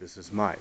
This is mine.